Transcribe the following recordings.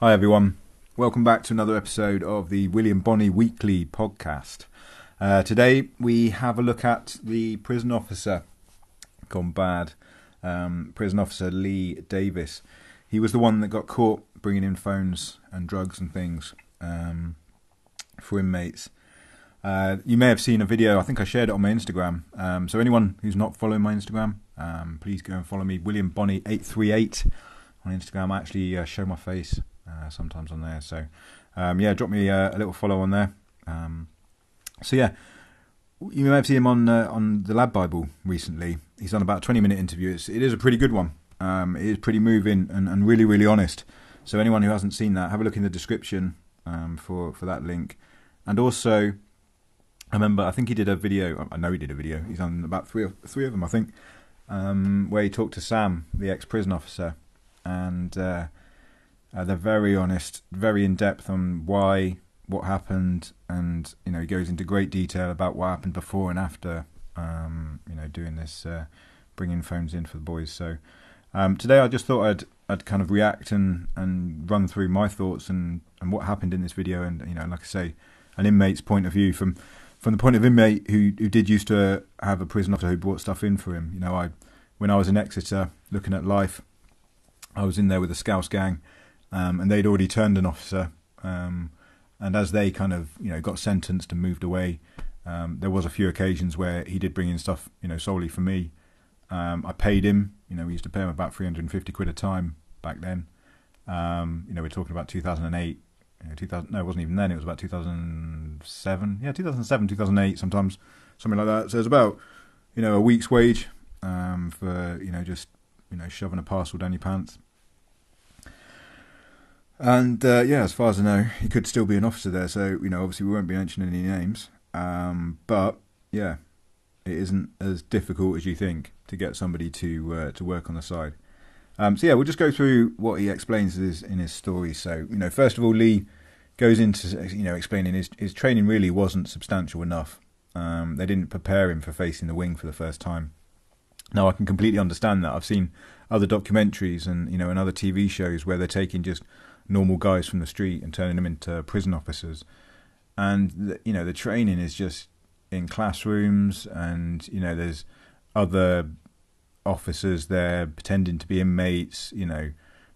Hi, everyone. Welcome back to another episode of the William Bonney Weekly podcast. Uh, today, we have a look at the prison officer gone bad, um, prison officer Lee Davies. He was the one that got caught bringing in phones and drugs and things um, for inmates. Uh, you may have seen a video. I think I shared it on my Instagram. Um, so anyone who's not following my Instagram, um, please go and follow me, William Bonney eight three eight on Instagram. I actually uh, show my face uh, sometimes on there. So um, yeah, drop me a, a, little follow on there. Um, so yeah, you may have seen him on uh, on the Ladbible recently. He's done about a twenty minute interview. It's, it is a pretty good one. Um, it is pretty moving and, and really really honest. So anyone who hasn't seen that, have a look in the description um, for for that link, and also I remember, I think he did a video. I know he did a video. He's on about three, three of them, I think, um, where he talked to Sam, the ex-prison officer, and uh, uh, they're very honest, very in depth on why, what happened, and you know he goes into great detail about what happened before and after. Um, you know, doing this, uh, bringing phones in for the boys. So um, today, I just thought I'd I'd kind of react and and run through my thoughts and and what happened in this video, and you know, like I say, an inmate's point of view from from the point of inmate who who did used to have a prison officer who brought stuff in for him. You know, I when I was in Exeter looking at life, I was in there with the Scouse gang, um, and they'd already turned an officer. Um, and as they kind of you know got sentenced and moved away, um, there was a few occasions where he did bring in stuff you know solely for me. Um, I paid him. You know, we used to pay him about 350 quid a time back then. Um, you know, we're talking about 2008 you know, 2000, no, it wasn't even then. It was about 2007. Yeah, 2007, 2008, sometimes something like that. So it's about you know a week's wage um, for you know just you know shoving a parcel down your pants. And uh, yeah, as far as I know, he could still be an officer there. So you know, obviously we won't be mentioning any names. Um, but yeah, it isn't as difficult as you think to get somebody to uh, to work on the side. Um, so yeah, we'll just go through what he explains in his, story. So you know, first of all, Lee goes into you know explaining his his training really wasn't substantial enough. Um, they didn't prepare him for facing the wing for the first time. Now I can completely understand that. I've seen other documentaries and you know and other TV shows where they're taking just normal guys from the street and turning them into prison officers, and the, you know the training is just in classrooms and you know there's other officers there pretending to be inmates, you know,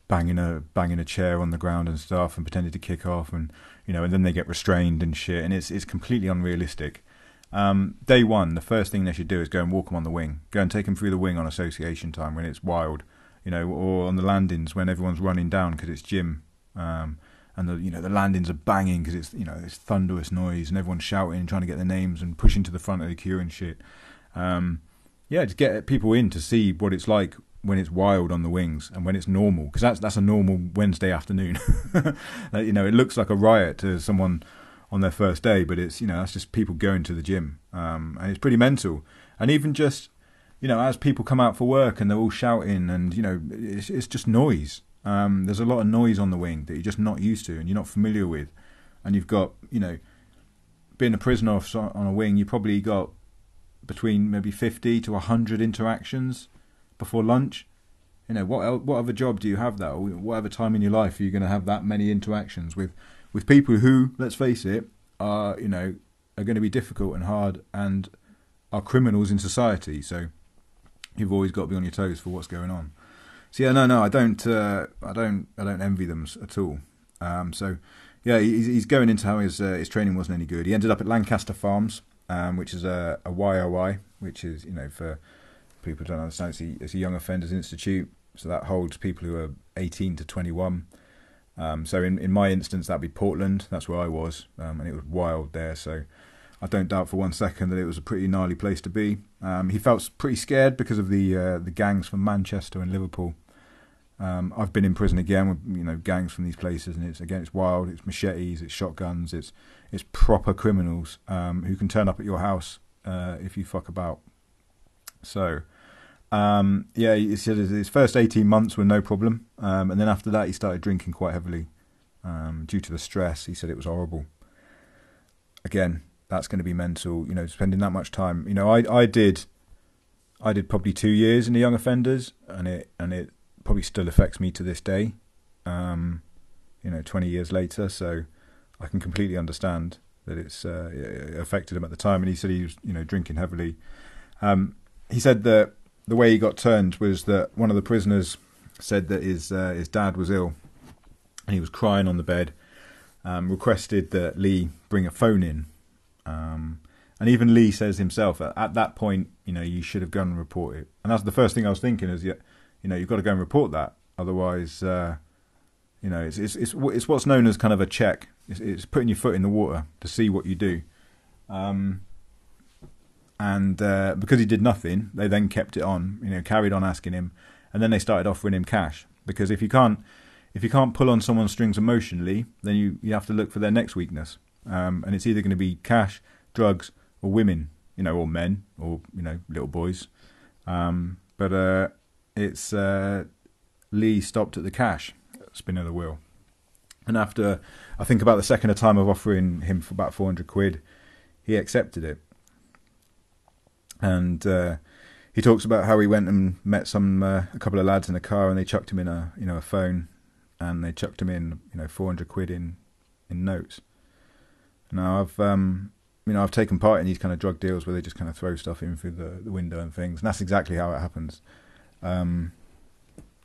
banging a banging a chair on the ground and stuff, and pretending to kick off, and you know, and then they get restrained and shit, and it's it's completely unrealistic. Um, day one, the first thing they should do is go and walk them on the wing, go and take them through the wing on association time when it's wild, you know, or on the landings when everyone's running down because it's gym. Um, and the you know the landings are banging because it's you know it's thunderous noise and everyone's shouting and trying to get their names and pushing to the front of the queue and shit. Um, yeah, to get people in to see what it's like when it's wild on the wings and when it's normal because that's that's a normal Wednesday afternoon. you know, it looks like a riot to someone on their first day, but it's you know that's just people going to the gym, um, and it's pretty mental. And even just you know as people come out for work and they're all shouting and you know it's it's just noise. Um, there's a lot of noise on the wing that you're just not used to and you're not familiar with, and you've got you know being a prisoner on a wing, you probably got between maybe 50 to 100 interactions before lunch. You know, what what other job do you have that, or whatever time in your life are you going to have that many interactions with with people who, let's face it, are you know are going to be difficult and hard and are criminals in society. So you've always got to be on your toes for what's going on. So yeah, no, no, I don't, uh, I don't, I don't envy them at all. Um, so yeah, he's, he's going into how his uh, his training wasn't any good. He ended up at Lancaster Farms, um, which is a, a YOI, which is you know for people who don't understand, it's a, it's a young offenders institute, so that holds people who are 18 to 21. Um, so in, in my instance, that'd be Portland. That's where I was, um, and it was wild there. So I don't doubt for one second that it was a pretty gnarly place to be. Um, he felt pretty scared because of the uh, the gangs from Manchester and Liverpool. Um, I've been in prison again with you know gangs from these places, and it's again it's wild. It's machetes, it's shotguns, it's it's proper criminals um, who can turn up at your house uh, if you fuck about. So, um, yeah, he said his first eighteen months were no problem, um, and then after that he started drinking quite heavily um, due to the stress. He said it was horrible. Again, that's going to be mental. You know, spending that much time. You know, I I did, I did probably two years in the young offenders, and it and it probably still affects me to this day. Um, you know, 20 years later. So I can completely understand that it's uh, it affected him at the time. And he said he was, you know, drinking heavily. Um, he said that the way he got turned was that one of the prisoners said that his uh, his dad was ill, and he was crying on the bed. Um, requested that Lee bring a phone in. Um, and even Lee says himself at, at, that point, you know, you should have gone and reported. And that's the first thing I was thinking is, you know, you've got to go and report that. Otherwise, uh, you know, it's, it's, it's it's what's known as kind of a check. It's, it's putting your foot in the water to see what you do. Um, and uh, because he did nothing, they then kept it on. You know, carried on asking him, and then they started offering him cash. Because if you can't if you can't pull on someone's strings emotionally, then you, you have to look for their next weakness. Um, and it's either going to be cash, drugs, or women, you know, or men, or you know, little boys. Um, but uh, it's uh, Lee stopped at the cash, spin of the wheel. And after, I think about the second time of offering him for about 400 quid, he accepted it. And uh, he talks about how he went and met some uh, a couple of lads in a car, and they chucked him in a you know a phone, and they chucked him in you know 400 quid in in notes. Now I've um, you know I've taken part in these kind of drug deals where they just kind of throw stuff in through the, the window and things, and that's exactly how it happens. Um,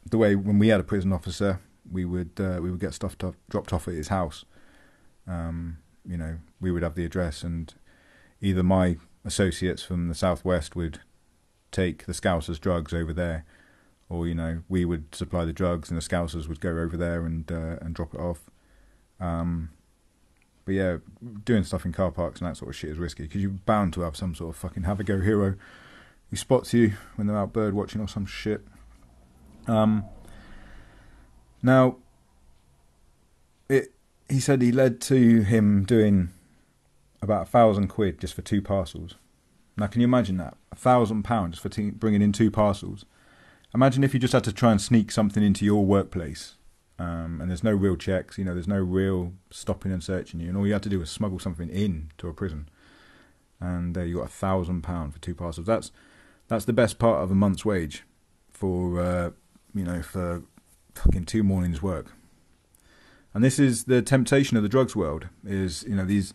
the way when we had a prison officer, we would uh, we would get stuff to, dropped off at his house. Um, you know, we would have the address, and either my associates from the southwest would take the Scousers' drugs over there, or you know, we would supply the drugs, and the Scousers would go over there and uh, and drop it off. Um, but yeah, doing stuff in car parks and that sort of shit is risky because you're bound to have some sort of fucking have a go hero who spots you when they're out bird watching or some shit. Um, now, it he said he led to him doing about a thousand quid just for two parcels. Now, can you imagine that? A thousand pounds for t- bringing in two parcels. Imagine if you just had to try and sneak something into your workplace, um, and there's no real checks. You know, there's no real stopping and searching you, and all you had to do was smuggle something in to a prison, and uh, you got a thousand pound for two parcels. That's that's the best part of a month's wage for uh, you know for fucking two mornings' work. And this is the temptation of the drugs world: is you know these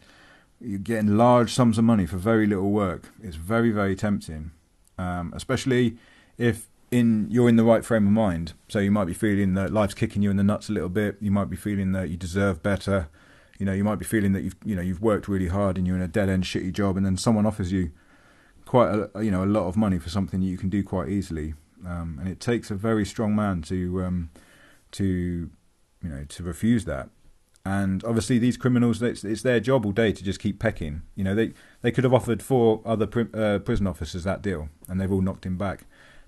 you're getting large sums of money for very little work. It's very, very tempting, um, especially if in you're in the right frame of mind. So you might be feeling that life's kicking you in the nuts a little bit. You might be feeling that you deserve better. You know, you might be feeling that you've you know you've worked really hard and you're in a dead end shitty job, and then someone offers you quite a you know a lot of money for something that you can do quite easily. Um, and it takes a very strong man to um, to you know to refuse that and obviously these criminals it's, it's, their job all day to just keep pecking you know they they could have offered four other uh, prison officers that deal and they've all knocked him back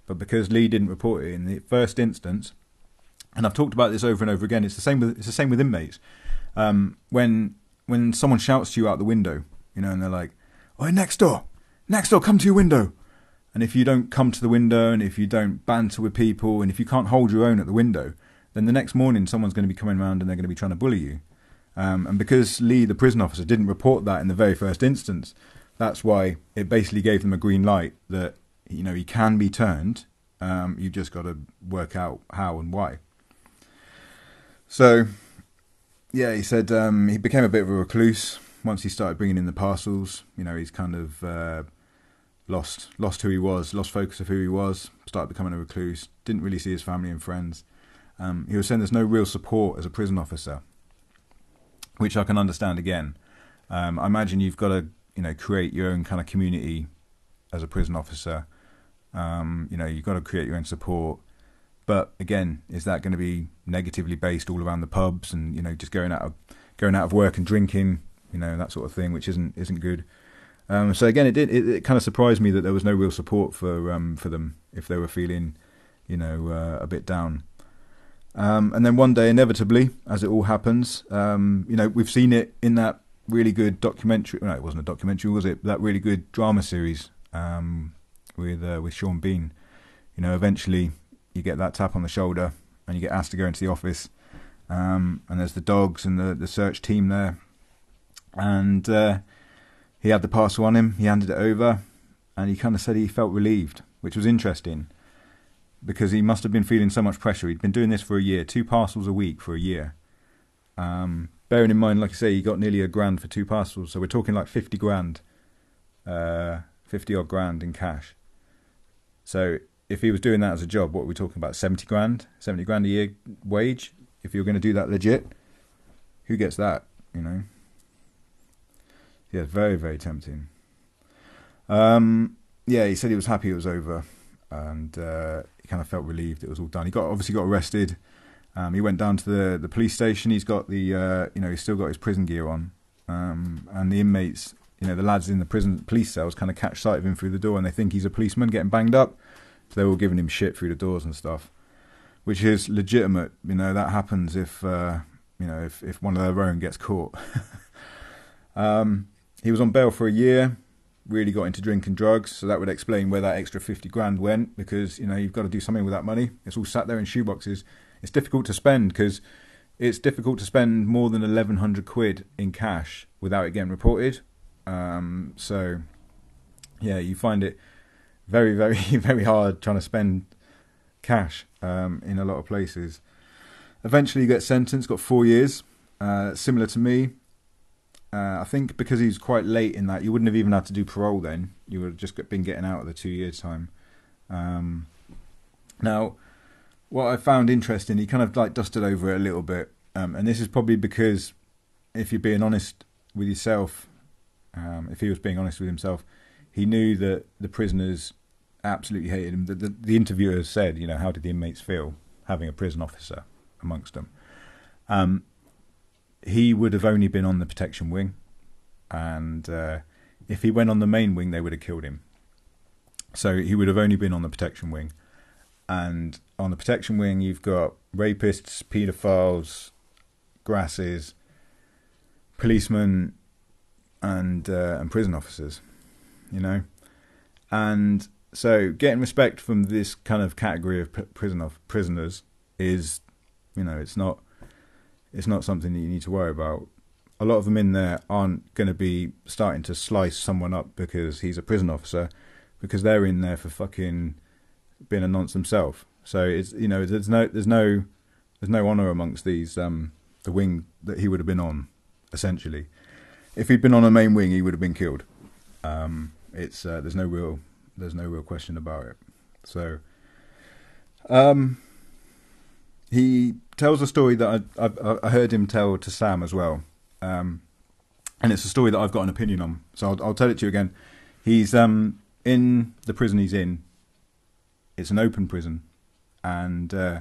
but because Lee didn't report it in the first instance and I've talked about this over and over again it's the same with it's the same with inmates um, when when someone shouts to you out the window you know and they're like oh next door next door come to your window and if you don't come to the window and if you don't banter with people and if you can't hold your own at the window then the next morning someone's going to be coming around and they're going to be trying to bully you. Um, and because Lee, the prison officer, didn't report that in the very first instance, that's why it basically gave them a green light that you know he can be turned. Um, you've just got to work out how and why. So, yeah, he said um, he became a bit of a recluse once he started bringing in the parcels. You know, he's kind of uh, lost lost who he was, lost focus of who he was, started becoming a recluse. Didn't really see his family and friends. Um, he was saying there's no real support as a prison officer, which I can understand. Again, um, I imagine you've got to you know create your own kind of community as a prison officer. Um, you know you've got to create your own support. But again, is that going to be negatively based all around the pubs and you know just going out of going out of work and drinking, you know that sort of thing, which isn't isn't good. Um, so again, it did it, it, kind of surprised me that there was no real support for um, for them if they were feeling, you know, uh, a bit down. Um, and then one day, inevitably, as it all happens, um, you know, we've seen it in that really good documentary. No, it wasn't a documentary, was it? That really good drama series um, with uh, with Sean Bean. You know, eventually you get that tap on the shoulder and you get asked to go into the office. Um, and there's the dogs and the, the search team there. And uh, he had the parcel on him. He handed it over, and he kind of said he felt relieved, which was interesting because he must have been feeling so much pressure. He'd been doing this for a year, two parcels a week for a year. Um, bearing in mind, like I say, he got nearly a grand for two parcels, so we're talking like fifty grand, uh, fifty odd grand in cash. So if he was doing that as a job, what are we talking about? Seventy grand, seventy grand a year wage. If you're going to do that legit, who gets that? You know. Yeah, very very tempting. Um, yeah, he said he was happy it was over, and uh, he kind of felt relieved it was all done. He got obviously got arrested. Um, he went down to the, the police station. He's got the uh, you know he's still got his prison gear on, um, and the inmates, you know, the lads in the prison police cells kind of catch sight of him through the door, and they think he's a policeman getting banged up. So they're all giving him shit through the doors and stuff, which is legitimate. You know that happens if uh, you know if if one of their own gets caught. um, he was on bail for a year really got into drinking drugs, so that would explain where that extra fifty grand went. Because you know you've got to do something with that money. It's all sat there in shoeboxes. It's difficult to spend because it's difficult to spend more than eleven hundred quid in cash without it getting reported. Um, so yeah, you find it very, very, very hard trying to spend cash um, in a lot of places. Eventually, you get sentenced. Got four years. Uh, similar to me, uh, I think because he was quite late in that, you wouldn't have even had to do parole then. You would have just been getting out at the two years time. Um, now, what I found interesting, he kind of like dusted over it a little bit, um, and this is probably because if you're being honest with yourself, um, if he was being honest with himself, he knew that the prisoners absolutely hated him. The, the, the interviewer said, you know, how did the inmates feel having a prison officer amongst them? Um, he would have only been on the protection wing, and uh, if he went on the main wing, they would have killed him. So he would have only been on the protection wing, and on the protection wing, you've got rapists, paedophiles, grasses, policemen, and uh, and prison officers. You know, and so getting respect from this kind of category of prison of prisoners is, you know, it's not it's not something that you need to worry about. A lot of them in there aren't going to be starting to slice someone up because he's a prison officer, because they're in there for fucking being a nonce themselves. So it's you know there's no there's no there's no honor amongst these um the wing that he would have been on essentially. If he'd been on a main wing, he would have been killed. Um, it's uh, there's no real there's no real question about it. So, um, he tells a story that I, I, I, heard him tell to Sam as well, um, and it's a story that I've got an opinion on. So I'll, I'll tell it to you again. He's um, in the prison he's in. It's an open prison, and uh,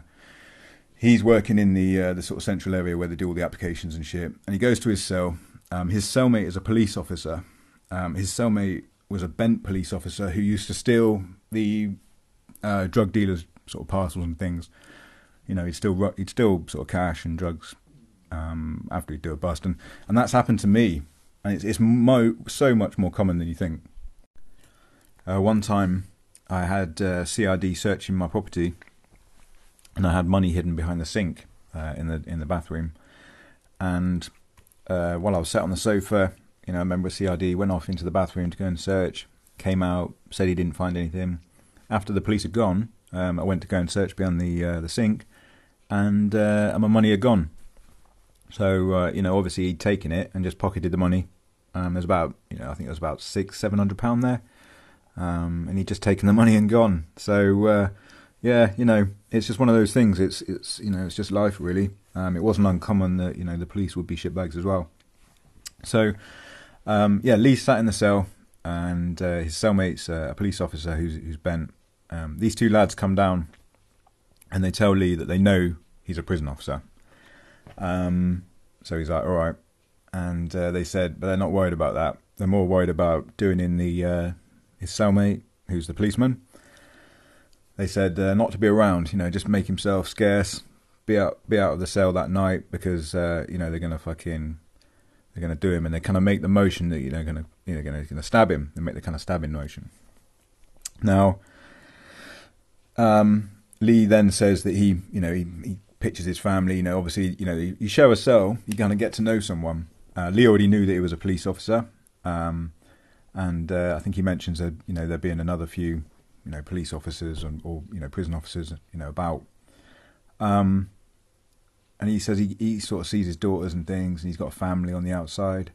he's working in the uh, the sort of central area where they do all the applications and shit. And he goes to his cell. Um, his cellmate is a police officer. Um, his cellmate was a bent police officer who used to steal the uh, drug dealers' sort of parcels and things you know, he'd still he'd still sort of cash and drugs um, after he'd do a bust, and and that's happened to me, and it's it's mo- so much more common than you think. Uh, one time, I had uh, CID searching my property, and I had money hidden behind the sink uh, in the in the bathroom, and uh, while I was sat on the sofa, you know, a member of CID went off into the bathroom to go and search, came out, said he didn't find anything. After the police had gone, um, I went to go and search behind the uh, the sink, and uh, and my money had gone. So uh, you know, obviously he'd taken it and just pocketed the money. Um, there's about you know I think it was about six seven hundred pound there, um, and he'd just taken the money and gone. So uh, yeah, you know, it's just one of those things. It's it's you know it's just life really. Um, it wasn't uncommon that you know the police would be shitbags as well. So um, yeah, Lee sat in the cell, and uh, his cellmate's uh, a police officer who's who's bent. Um, these two lads come down and they tell Lee that they know he's a prison officer. Um, so he's like, all right. And uh, they said, but they're not worried about that. They're more worried about doing in the uh, his cellmate, who's the policeman. They said uh, not to be around, you know, just make himself scarce, be out, be out of the cell that night because uh, you know they're gonna fucking they're gonna do him, and they kind of make the motion that you know gonna you know gonna gonna stab him. They make the kind of stabbing motion. Now, um, Lee then says that he, you know, he, he pictures his family. You know, obviously, you know, you show a cell, you kind of get to know someone. Uh, Lee already knew that he was a police officer, um, and uh, I think he mentions that you know there being another few, you know, police officers and, or you know prison officers, you know, about. Um, and he says he, he sort of sees his daughters and things, and he's got a family on the outside.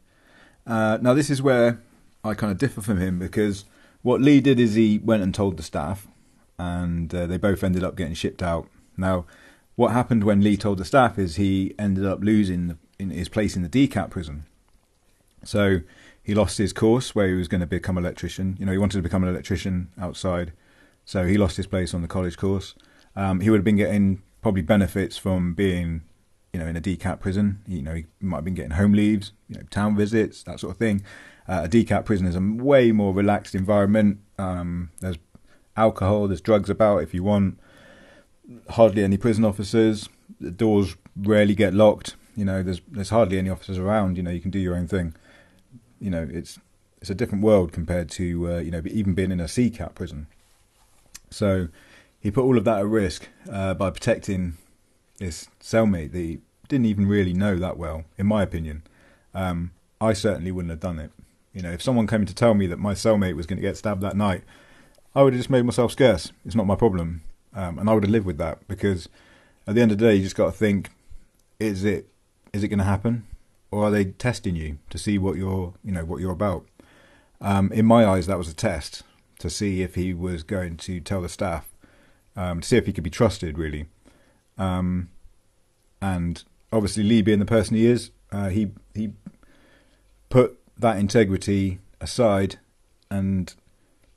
Uh, now this is where I kind of differ from him because what Lee did is he went and told the staff, and uh, they both ended up getting shipped out. Now, what happened when Lee told the staff is he ended up losing the, in his place in the DCAT prison. So he lost his course where he was going to become an electrician. You know, he wanted to become an electrician outside, so he lost his place on the college course. Um, he would have been getting probably benefits from being, you know, in a DCAT prison. You know, he might have been getting home leaves, you know, town visits, that sort of thing. Uh, a DCAT prison is a way more relaxed environment. Um, there's alcohol, there's drugs about if you want. Hardly any prison officers. The doors rarely get locked. You know, there's there's hardly any officers around. You know, you can do your own thing. You know, it's it's a different world compared to uh, you know even being in a CCAT prison. So he put all of that at risk uh, by protecting his cellmate that he didn't even really know that well, in my opinion. Um, I certainly wouldn't have done it. You know, if someone came to tell me that my cellmate was going to get stabbed that night, I would have just made myself scarce. It's not my problem, um, and I would have lived with that because at the end of the day, you just got to think: is it is it going to happen, or are they testing you to see what you're you know what you're about? Um, in my eyes, that was a test to see if he was going to tell the staff, um, to see if he could be trusted, really. Um, and obviously, Lee being the person he is, uh, he he put that integrity aside and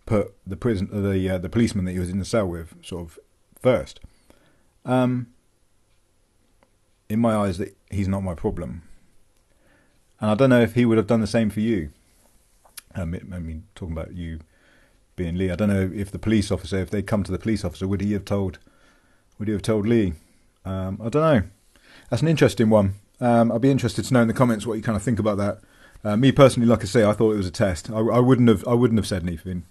put the prison the uh, the policeman that he was in the cell with sort of first. Um, in my eyes, that he's not my problem, and I don't know if he would have done the same for you. Um, I mean, talking about you being Lee, I don't know if the police officer, if they'd come to the police officer, would he have told? Would he have told Lee? Um, I don't know. That's an interesting one. Um, I'd be interested to know in the comments what you kind of think about that. Uh, me personally, like I say, I thought it was a test. I, I wouldn't have. I wouldn't have said anything.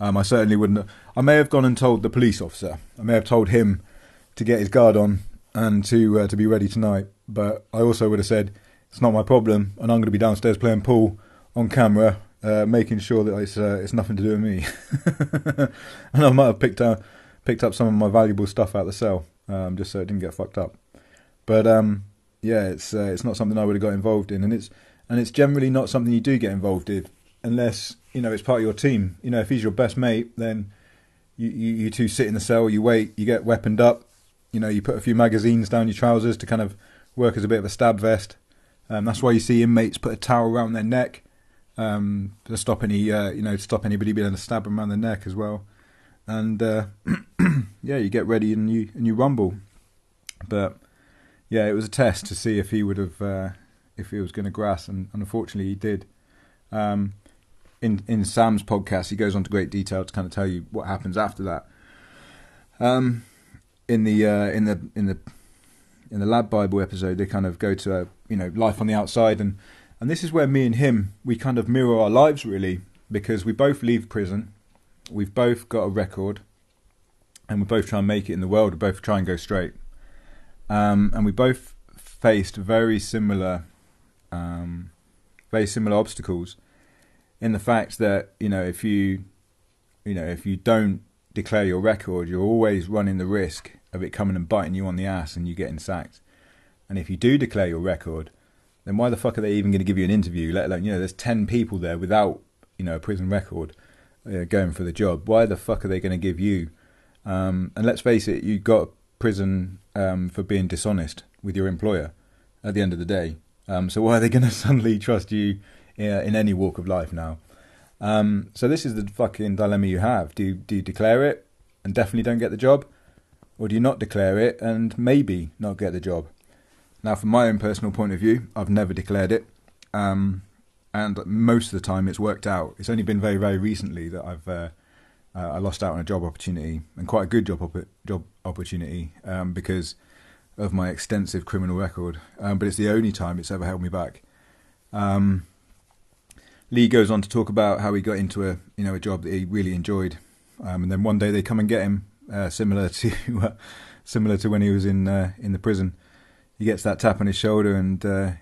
Um, I certainly wouldn't. Have, I may have gone and told the police officer. I may have told him to get his guard on and to uh, to be ready tonight. But I also would have said it's not my problem, and I'm going to be downstairs playing pool on camera, uh, making sure that it's uh, it's nothing to do with me. and I might have picked up picked up some of my valuable stuff out the cell, um, just so it didn't get fucked up. But um, yeah, it's uh, it's not something I would have got involved in, and it's and it's generally not something you do get involved in unless you know it's part of your team. You know, if he's your best mate, then you, you, you two sit in the cell, you wait, you get weaponed up. You know, you put a few magazines down your trousers to kind of work as a bit of a stab vest. Um, that's why you see inmates put a towel around their neck um, to stop any, uh, you know, to stop anybody being able to stab them around the neck as well. And uh, yeah, you get ready and you and you rumble. But yeah, it was a test to see if he would have uh, if he was going to grass, and, unfortunately he did. Um, in in Sam's podcast, he goes on to great detail to kind of tell you what happens after that. Um, in the uh, in the in the in the Ladbible episode, they kind of go to a, you know life on the outside, and and this is where me and him we kind of mirror our lives really because we both leave prison, we've both got a record, and we're both trying to make it in the world. We both try and go straight, um, and we both faced very similar um, very similar obstacles in the fact that you know if you you know if you don't declare your record, you're always running the risk of it coming and biting you on the ass and you getting sacked. And if you do declare your record, then why the fuck are they even going to give you an interview? Let alone you know there's ten people there without you know a prison record uh, going for the job. Why the fuck are they going to give you? Um, and let's face it, you got prison um, for being dishonest with your employer. At the end of the day, um, so why are they going to suddenly trust you in, in, any walk of life now? Um, so this is the fucking dilemma you have. Do you, do you declare it and definitely don't get the job, or do you not declare it and maybe not get the job? Now, from my own personal point of view, I've never declared it, um, and most of the time it's worked out. It's only been very, very recently that I've uh, uh, I lost out on a job opportunity and quite a good job op- job opportunity um, because of my extensive criminal record, um, but it's the only time it's ever held me back. Um, Lee goes on to talk about how he got into a you know a job that he really enjoyed, um, and then one day they come and get him, uh, similar to similar to when he was in uh, in the prison. He gets that tap on his shoulder, and uh,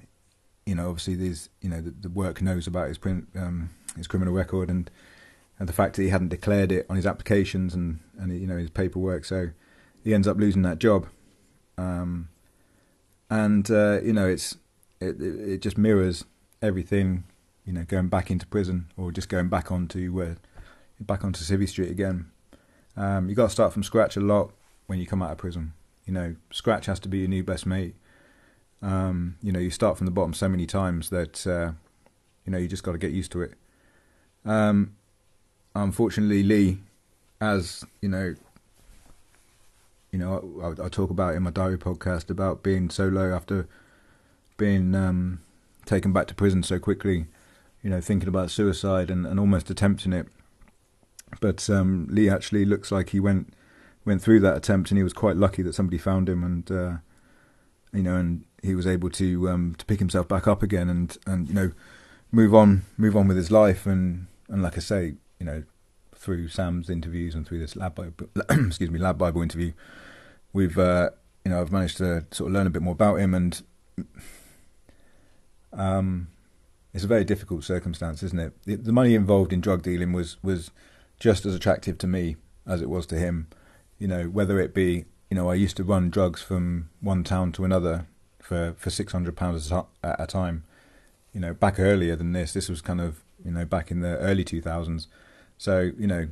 you know obviously these you know the, the work knows about his um, his criminal record and and the fact that he hadn't declared it on his applications and and you know his paperwork, so he ends up losing that job. Um, and uh, you know it's it, it, just mirrors everything. You know, going back into prison or just going back onto uh, back onto Civvy Street again. Um, you got to start from scratch a lot when you come out of prison. You know, scratch has to be your new best mate. Um, you know, you start from the bottom so many times that uh, you know you just got to get used to it. Um, unfortunately, Lee, as you know, you know, I, I, talk about in my diary podcast about being so low after being um, taken back to prison so quickly. You know, thinking about suicide and, and almost attempting it. But um, Lee actually looks like he went went through that attempt, and he was quite lucky that somebody found him, and uh, you know, and he was able to um, to pick himself back up again, and and you know, move on move on with his life, and and like I say, you know, through Sam's interviews and through this Ladbible, excuse me Ladbible interview, we've uh, you know I've managed to sort of learn a bit more about him, and um, it's a very difficult circumstance, isn't it? The, the money involved in drug dealing was was just as attractive to me as it was to him. You know, whether it be you know I used to run drugs from one town to another for for six hundred pounds at a time. You know, back earlier than this, this was kind of you know back in the early two thousands. So you know,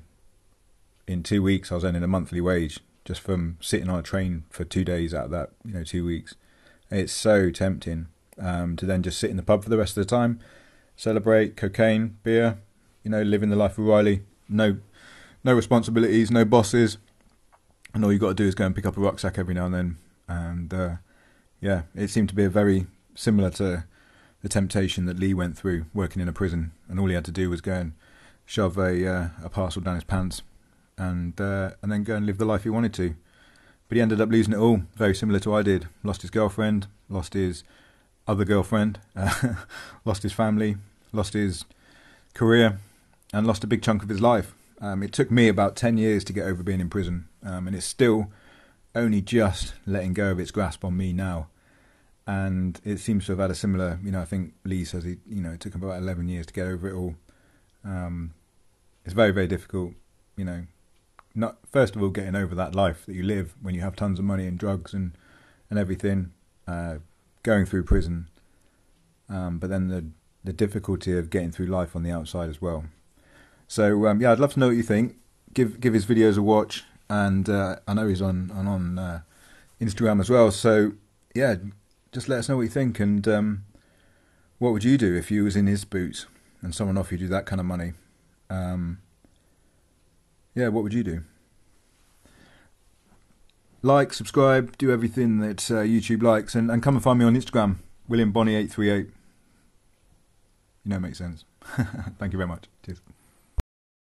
in two weeks I was earning a monthly wage just from sitting on a train for two days out of that you know two weeks. It's so tempting um, to then just sit in the pub for the rest of the time, celebrate cocaine, beer, you know, living the life of Riley. No, no responsibilities, no bosses, and all you got to do is go and pick up a rucksack every now and then. And uh, yeah, it seemed to be a very similar to the temptation that Lee went through working in a prison, and all he had to do was go and shove a uh, a parcel down his pants, and uh, and then go and live the life he wanted to. But he ended up losing it all, very similar to I did. Lost his girlfriend, lost his other girlfriend, uh, lost his family, lost his career, and lost a big chunk of his life. Um, it took me about 10 years to get over being in prison, um, and it's still only just letting go of its grasp on me now. And it seems to have had a similar, you know, I think Lee says he, you know, it took him about 11 years to get over it all. Um, it's very, very difficult, you know, not first of all getting over that life that you live when you have tons of money and drugs and, and everything, uh, going through prison, um, but then the the difficulty of getting through life on the outside as well. So um, yeah, I'd love to know what you think. Give give his videos a watch, and uh, I know he's on on, on uh, Instagram as well. So yeah, just let us know what you think, and um, what would you do if you was in his boots and someone offered you that kind of money? Um, yeah, what would you do? like, subscribe, do everything that uh, YouTube likes, and, and come and find me on Instagram, William Bonney eight three eight. You know, it makes sense. Thank you very much. Cheers.